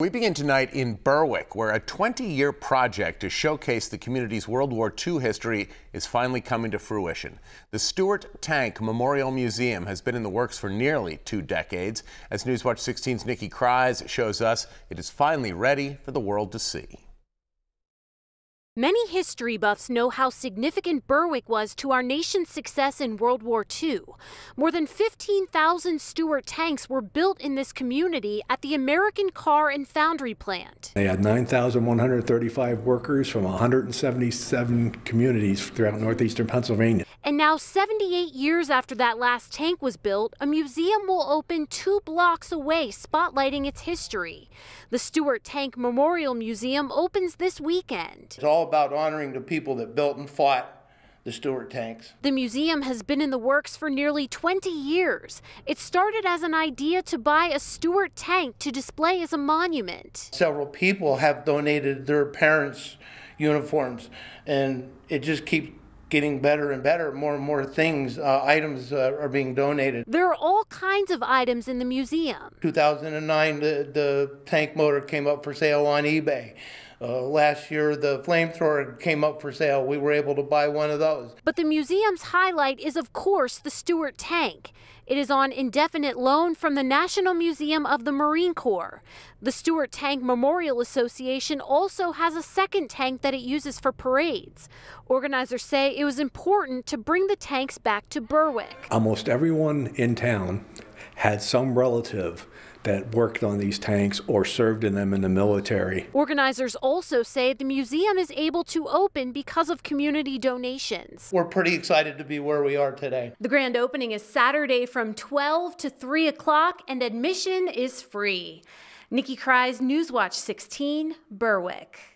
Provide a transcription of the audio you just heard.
We begin tonight in Berwick, where a 20 year project to showcase the community's World War II history is finally coming to fruition. The Stuart Tank Memorial Museum has been in the works for nearly two decades. As Newswatch 16's Nikki Krize shows us, it is finally ready for the world to see. Many history buffs know how significant Berwick was to our nation's success in World War II. More than 15,000 Stuart tanks were built in this community at the American Car and Foundry plant. They had 9,135 workers from 177 communities throughout northeastern Pennsylvania. And now, 78 years after that last tank was built, a museum will open two blocks away, spotlighting its history. The Stuart Tank Memorial Museum opens this weekend. It's all about honoring the people that built and fought the Stuart tanks. The museum has been in the works for nearly 20 years. It started as an idea to buy a Stuart tank to display as a monument. Several people have donated their parents' uniforms, and it just keeps getting better and better. More and more things, uh, items uh, are being donated. There are all kinds of items in the museum. 2009, the, the tank motor came up for sale on eBay. Uh, last year, the flamethrower came up for sale. We were able to buy one of those. But the museum's highlight is, of course, the Stuart tank. It is on indefinite loan from the National Museum of the Marine Corps. The Stuart Tank Memorial Association also has a second tank that it uses for parades. Organizers say it was important to bring the tanks back to Berwick. Almost everyone in town had some relative that worked on these tanks or served in them in the military. Organizers also say the museum is able to open because of community donations. We're pretty excited to be where we are today. The grand opening is Saturday from 12 to 3 o'clock and admission is free. Nikki Krize, Newswatch 16, Berwick.